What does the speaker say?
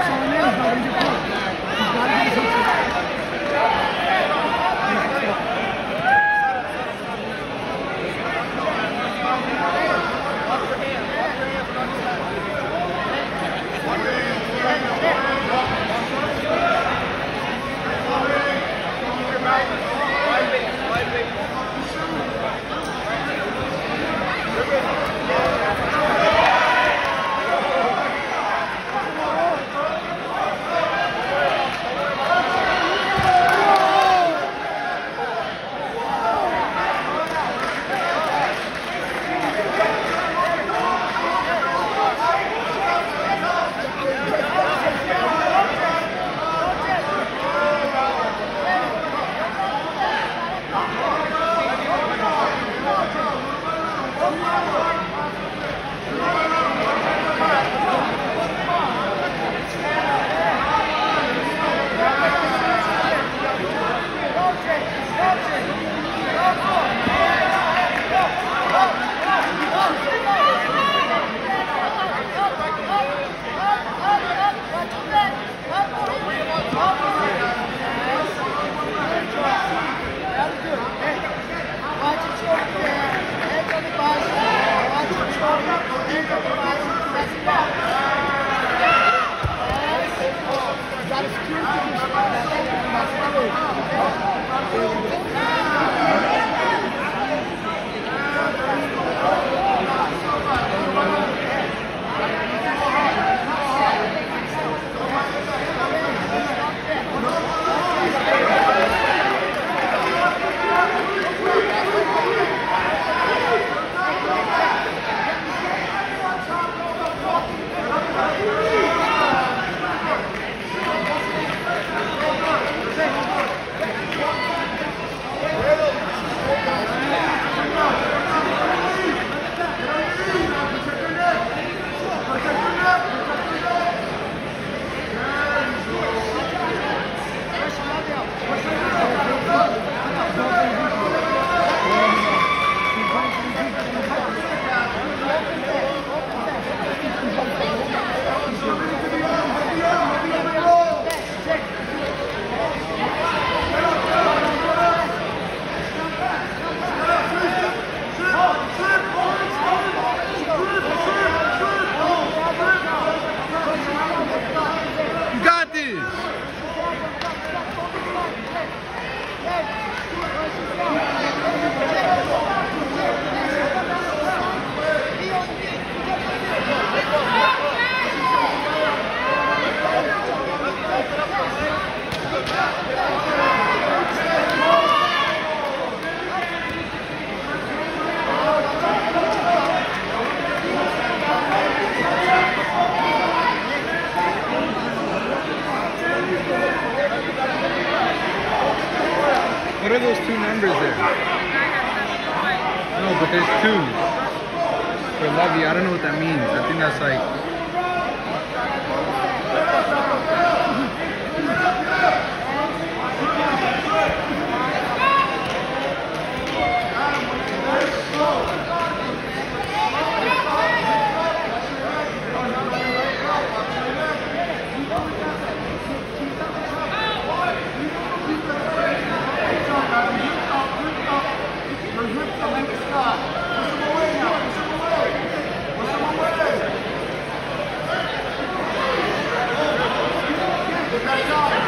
朋友。Gracias. Are those two numbers there? No, but there's two. For Lovey, I don't know what that means. I think that's like Let's go.